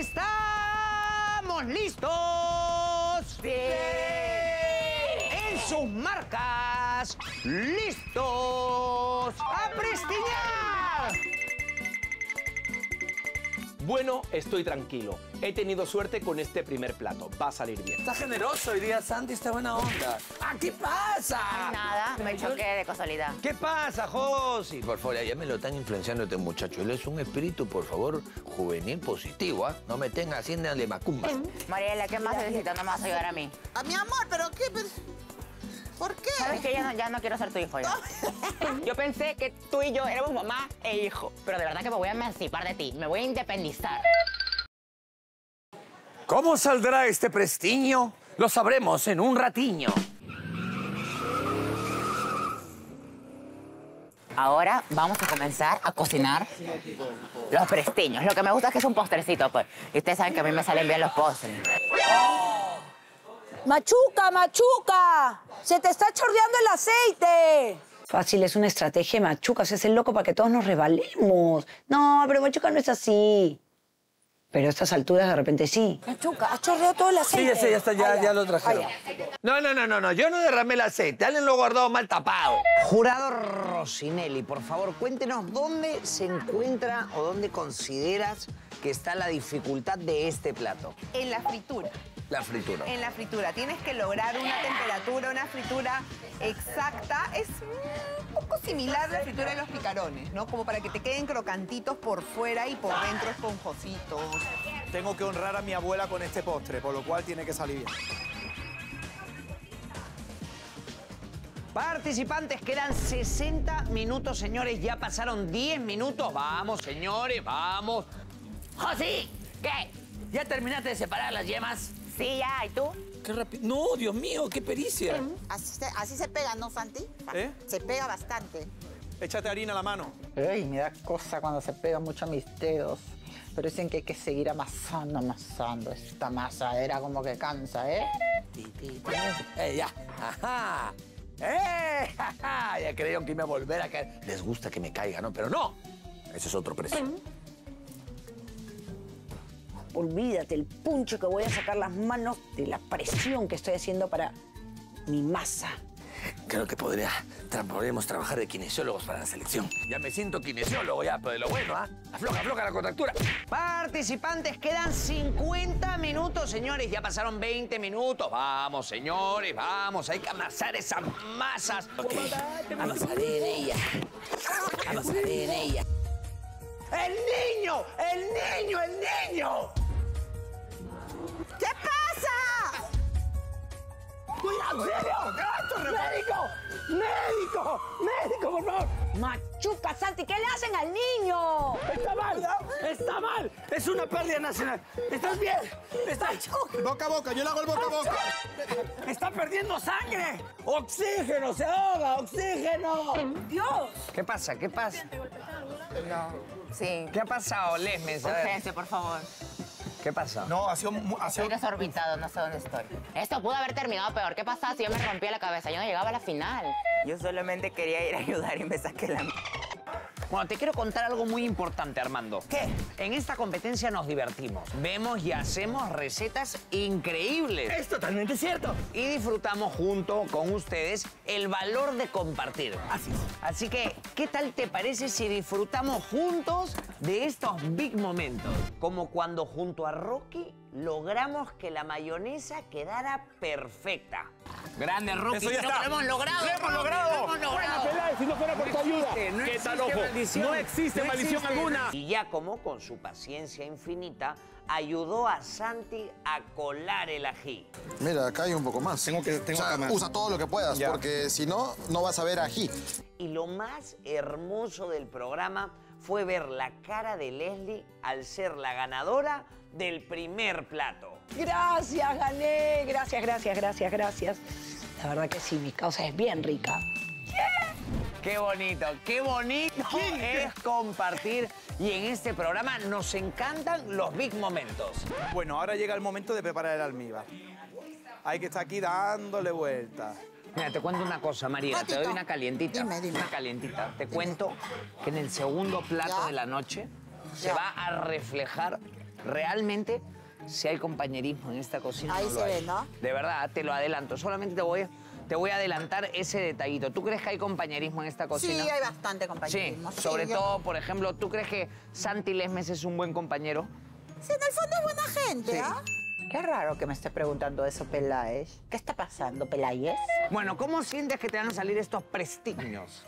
¿Estamos listos? En sus marcas, listos a prestiñar. Bueno, estoy tranquilo. He tenido suerte con este primer plato. Va a salir bien. Está generoso hoy día, Santi, está buena onda. Ah, ¿qué pasa? Nada, me choqué de casualidad. ¿Qué pasa, Josi? Por favor, ya me lo están influenciando este muchacho. Él es un espíritu, por favor, juvenil positivo, ¿ah? No me tenga haciendo de macumba. Mariela, ¿qué más necesitas? No me vas a ayudar a mí. A mi amor, ¿pero qué? ¿Por qué? ¿Sabes qué? Ya no, ya no quiero ser tu hijo ya. Yo pensé que tú y yo éramos mamá e hijo. Pero de verdad que me voy a emancipar de ti. Me voy a independizar. ¿Cómo saldrá este prestiño? Lo sabremos en un ratiño. Ahora vamos a comenzar a cocinar los prestiños. Lo que me gusta es que es un postrecito, pues. Y ustedes saben que a mí me salen bien los postres. Machuca, machuca, se te está chorreando el aceite. Fácil, es una estrategia, machuca, se hace el loco para que todos nos revalemos. No, pero machuca no es así. Pero a estas alturas de repente sí. Machuca, has chorreado todo el Sí, aceite. ya sé, ya está, ya, Ay, ya lo trajeron. ay, No, no, no, no, no, yo no derramé el aceite. Alguien lo guardó mal tapado. Jurado Rosinelli, por favor, cuéntenos dónde se encuentra o dónde consideras que está la dificultad de este plato. En la fritura. La fritura. En la fritura. Tienes que lograr una temperatura, una fritura exacta. Es un poco similar a la fritura de los picarones, ¿no? Como para que te queden crocantitos por fuera y por dentro esponjositos. Tengo que honrar a mi abuela con este postre, por lo cual tiene que salir bien. Participantes, quedan 60 minutos, señores. Ya pasaron 10 minutos. Vamos, señores, vamos. ¡José! ¿Qué? ¿Ya terminaste de separar las yemas? Sí, ya. ¿Y tú? Qué rápido. No, Dios mío, qué pericia. Así se, así se pega, ¿no, Santi? ¿Eh? Se pega bastante. Échate harina a la mano. Ay, me da cosa cuando se pega mucho a mis dedos. Pero dicen que hay que seguir amasando, amasando. Esta masadera como que cansa, ¿eh? Eh, ya. Ajá. ¡Eh! Ajá. Ya creyeron que iba a volver a caer. Les gusta que me caiga, ¿no? Pero no. Ese es otro precio. Olvídate el puncho que voy a sacar las manos de la presión que estoy haciendo para mi masa. Creo que podría, tra- podríamos trabajar de kinesiólogos para la selección. Ya me siento kinesiólogo ya, pero de lo bueno, ¿ah? Afloja, afloja la contractura. Participantes, quedan 50 minutos, señores. Ya pasaron 20 minutos. Vamos, señores, vamos. Hay que amasar esas masas. Ok, amasaré en ella. Amasaré en ella. ¡El niño! ¡El niño! ¡El niño! ¡Cuidado! ¡Médico! ¡Médico! ¡Médico, por favor! Machuca, Santi, ¿qué le hacen al niño? ¡Está mal! ¡Está mal! ¡Es una pérdida nacional! ¿Estás bien? ¿Está Boca a boca, yo le hago el boca a boca. ¡Está perdiendo sangre! ¡Oxígeno! ¡Se ahoga! ¡Oxígeno! Dios. ¿Qué pasa? ¿Qué pasa? No. Sí. ¿Qué ha pasado, Lesmes? A ver, Urgencia, por favor. ¿Qué pasa? No, ha sido... ha sido- Estoy desorbitado, no sé dónde estoy. Esto pudo haber terminado peor. ¿Qué pasaba si yo me rompía la cabeza? Yo no llegaba a la final. Yo solamente quería ir a ayudar y me saqué la... Bueno, te quiero contar algo muy importante, Armando. ¿Qué? En esta competencia nos divertimos. Vemos y hacemos recetas increíbles. Es totalmente cierto. Y disfrutamos junto con ustedes el valor de compartir. Así es. Así que, ¿qué tal te parece si disfrutamos juntos de estos big momentos? Como cuando junto a Rocky logramos que la mayonesa quedara perfecta. Grande, Rocky. Eso ya Lo hemos logrado. ¡Lo hemos logrado! Lo hemos logrado. si no fuera por tu ayuda. existe, no ¿Qué tal, ojo? maldición. No existe No maldición existe. alguna. Y Giacomo, con su paciencia infinita, ayudó a Santi a colar el ají. Mira, acá hay un poco más. Tengo que- tengo O sea, que más. usa todo lo que puedas, Ya. porque si no, no vas a ver ají. Y lo más hermoso del programa fue ver la cara de Leslie al ser la ganadora del primer plato. Gracias, gané. Gracias, gracias, gracias, gracias. La verdad que sí, mi causa es bien rica. Qué bonito, qué bonito es compartir. Y en este programa nos encantan los big momentos. Bueno, ahora llega el momento de preparar el almíbar. Hay que estar aquí dándole vueltas. Mira, te cuento una cosa, María. Te doy una calientita. Dime, dime. Una calientita. Te cuento que en el segundo plato Ya. de la noche se va a reflejar realmente si hay compañerismo en esta cocina. Ahí no lo se hay. ve, ¿no? De verdad, te lo adelanto. Solamente te voy, te voy a adelantar ese detallito. ¿Tú crees que hay compañerismo en esta cocina? Sí, hay bastante Sí, compañerismo. Sí, sobre yo- todo, por ejemplo, ¿tú crees que Santi Lesmes es un buen compañero? Sí, en el fondo es buena gente, Sí. ¿ah? Qué raro que me esté preguntando eso, Peláez. ¿Qué está pasando, Peláez? Bueno, ¿cómo sientes que te van a salir estos prestigios?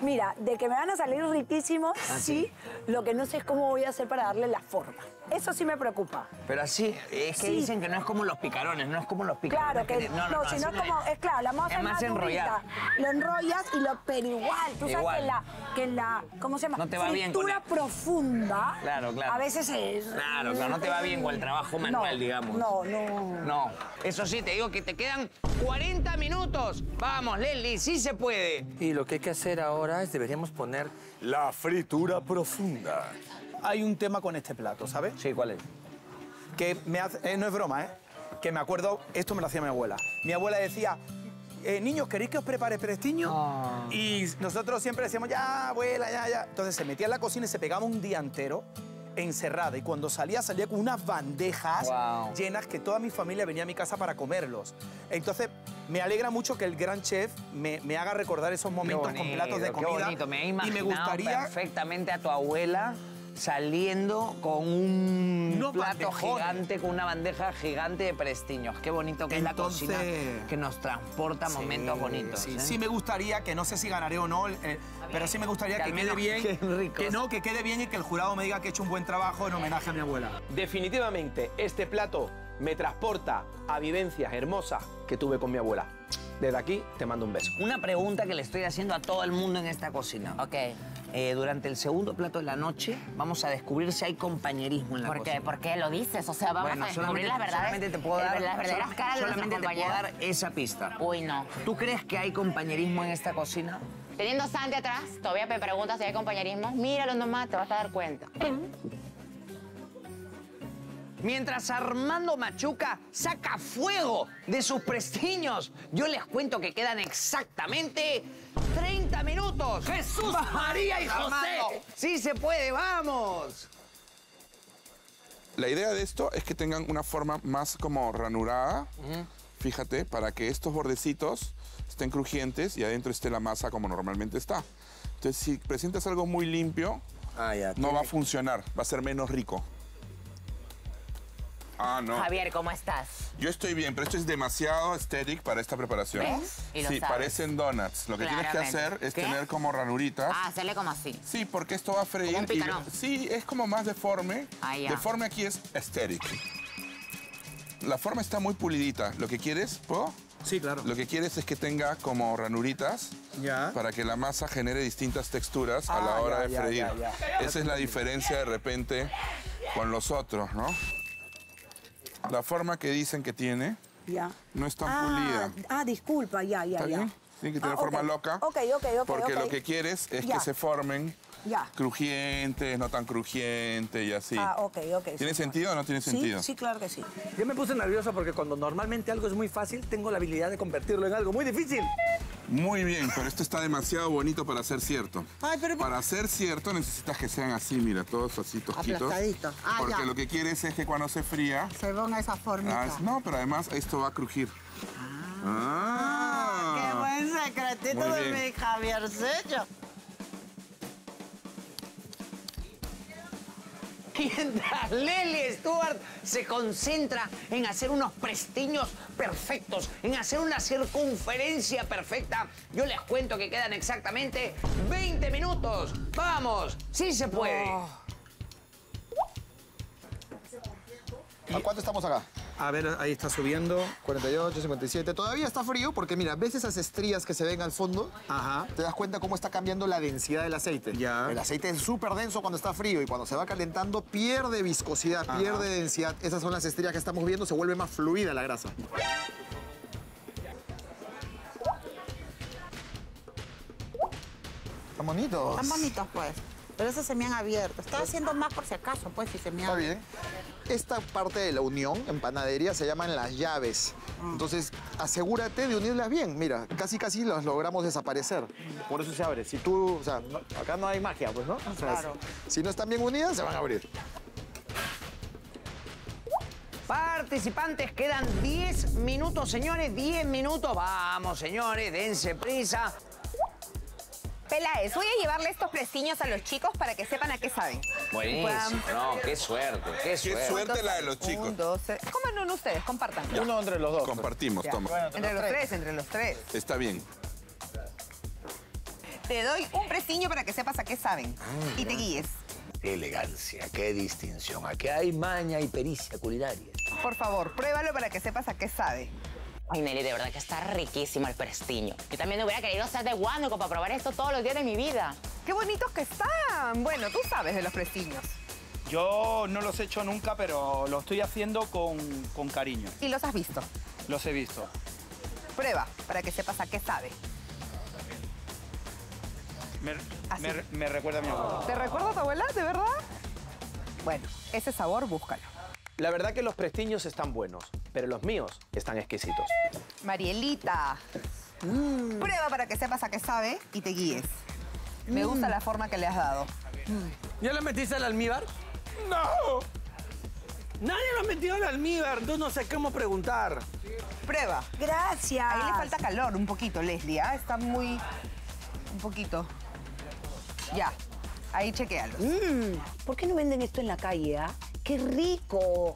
Mira, de que me van a salir riquísimos, Ah, sí. Lo que no sé es cómo voy a hacer para darle la forma. Eso sí me preocupa. Pero así, es que Sí. dicen que no es como los picarones, no es como los picarones. Claro, que no, sino no como, es claro, la masa Es más enrollar. Lo enrollas y lo, pero igual, tú sabes que la, que la, ¿cómo se llama? No te va bien con Fritura el- profunda. Claro, claro. A veces es. Claro, claro, no te va bien con el trabajo manual, No, digamos. No, no. No, eso sí, te digo que te quedan 40 minutos. Vamos, Leslie, sí se puede. Y lo que hay que hacer ahora es deberíamos poner la fritura profunda. Hay un tema con este plato, ¿sabes? Sí, ¿cuál es? Que me hace, eh, no es broma, ¿eh? Que me acuerdo, esto me lo hacía mi abuela. Mi abuela decía, eh, niños, ¿queréis que os prepare prestiño? Ah. Y nosotros siempre decíamos, ya, abuela, ya, ya. Entonces se metía en la cocina y se pegaba un día entero encerrada. Y cuando salía, salía con unas bandejas llenas que toda mi familia venía a mi casa para comerlos. Entonces, me alegra mucho que el gran chef me, me haga recordar esos momentos con platos de Qué comida. bonito, me he y me gustaría perfectamente a tu abuela saliendo con un plato bandejones. gigante, con una bandeja gigante de prestiños. Qué bonito que Entonces- es la cocina que nos transporta Sí, momentos bonitos. Sí, ¿eh? sí me gustaría, que no sé si ganaré o no, eh, pero sí me gustaría Que quede bien. Que no, que quede bien y que el jurado me diga que he hecho un buen trabajo en homenaje a mi abuela. Definitivamente, este plato me transporta a vivencias hermosas que tuve con mi abuela. Desde aquí te mando un beso. Una pregunta que le estoy haciendo a todo el mundo en esta cocina. Ok. Eh, durante el segundo plato de la noche vamos a descubrir si hay compañerismo en la ¿Por cocina. qué? ¿Por qué lo dices? O sea, vamos Bueno, a descubrir las verdades. solamente te puedo el- dar, las verdaderas solamente- de te puedo dar esa pista. Uy, no. ¿Tú crees que hay compañerismo en esta cocina? Teniendo Santi atrás, todavía me preguntas si hay compañerismo. Míralo nomás, te vas a dar cuenta. Mientras Armando Machuca saca fuego de sus prestiños, yo les cuento que quedan exactamente 30 minutos. ¡Jesús, María y José! ¡Sí se puede, vamos! La idea de esto es que tengan una forma más como ranurada, fíjate, para que estos bordecitos estén crujientes y adentro esté la masa como normalmente está. Entonces, si presentas algo muy limpio, Ah, ya. no va a funcionar, va a ser menos rico. Ah, no. Javier, ¿cómo estás? Yo estoy bien, pero esto es demasiado aesthetic para esta preparación. ¿Ves? Y lo sí, sabes. parecen donuts. Lo que tienes que hacer es ¿Qué? tener como ranuritas. Ah, hacerle como así. Sí, porque esto va a freír. Como un y- picarón. sí, es como más deforme. Ah, ya. Deforme aquí es aesthetic. La forma está muy pulidita. Lo que quieres, ¿puedo? Sí, claro. Lo que quieres es que tenga como ranuritas Ya. para que la masa genere distintas texturas a Ah, la hora ya, de ya, freír. ya, ya. Esa es la diferencia de repente con los otros, ¿no? La forma que dicen que tiene Ya. no es tan ah, pulida. Ah, disculpa, ya, ya, ¿Está ya. bien? Tiene que tener Ah, forma loca. Ok, ok, ok. Porque lo que quieres es Ya. que se formen Ya. crujientes, no tan crujientes y así. Ah, ok, ok. ¿Tiene sí. sentido o no tiene Sí, sentido? sí, claro que sí. Yo me puse nervioso porque cuando normalmente algo es muy fácil, tengo la habilidad de convertirlo en algo muy difícil. Muy bien, pero esto está demasiado bonito para ser cierto. Ay, pero- Para ser cierto necesitas que sean así, mira, todos así tosquitos. Aplastaditos. Ah, porque ya. lo que quieres es que cuando se fría... Se ponga esa ah, formita. es- no, pero además esto va a crujir. Ah. Qué buen secretito de mi Javier Sello. Mientras Lely Stewart se concentra en hacer unos prestiños perfectos, en hacer una circunferencia perfecta, yo les cuento que quedan exactamente 20 minutos. ¡Vamos! ¡Sí se puede! ¿A cuánto estamos acá? A ver, ahí está subiendo. 48, 57. Todavía está frío porque mira, ves esas estrías que se ven al fondo. Ajá. Te das cuenta cómo está cambiando la densidad del aceite. Ya. El aceite es súper denso cuando está frío y cuando se va calentando pierde viscosidad, Ajá. pierde densidad. Esas son las estrías que estamos viendo, se vuelve más fluida la grasa. Están bonitos. Están bonitos, pues. Pero esos se me han abierto. Estaba haciendo más por si acaso, pues, si se me Está abre. bien. Esta parte de la unión en panadería se llaman las llaves. Entonces, asegúrate de unirlas bien. Mira, casi casi las logramos desaparecer. Por eso se abre. Si tú, o sea, no- acá no hay magia, pues, ¿no? O sea, Claro. Si no están bien unidas, se van a abrir. Participantes, quedan 10 minutos, señores, 10 minutos. Vamos, señores, dense prisa. Peláez, voy a llevarle estos prestiños a los chicos para que sepan a qué saben. Buenísimo, no, qué suerte, qué Qué suerte. la de los Un, chicos. dos, tres. Coman uno ustedes, compartan. Uno entre los dos. Compartimos, Ya. toma. Entre los tres, entre los tres. Está bien. Te doy un prestiño para que sepas a qué saben y te guíes. Qué elegancia, qué distinción. Aquí hay maña y pericia culinaria. Por favor, pruébalo para que sepas a qué sabe. Ay, Nelly, de verdad que está riquísimo el prestiño. Yo también hubiera querido ser de Huánuco para probar esto todos los días de mi vida. ¡Qué bonitos que están! Bueno, tú sabes de los prestiños. Yo no los he hecho nunca, pero lo estoy haciendo con, con cariño. Y los has visto. Los he visto. Prueba para que sepas a qué sabe. Me, me- me recuerda a mi abuela. ¿Te recuerda a tu abuela, de verdad? Bueno, ese sabor, búscalo. La verdad que los prestiños están buenos, pero los míos están exquisitos. Marielita, prueba para que sepas a qué sabe y te guíes. Me gusta la forma que le has dado. ¿Ya le metiste al almíbar? ¡No! Nadie lo ha metido al almíbar, entonces no sé cómo preguntar. Prueba. Gracias. Ahí le falta calor un poquito, Leslie. ¿ah? Está muy... Un poquito. Ya. Ahí chequealo. Mm, ¿Por qué no venden esto en la calle, ah? ¡Qué rico!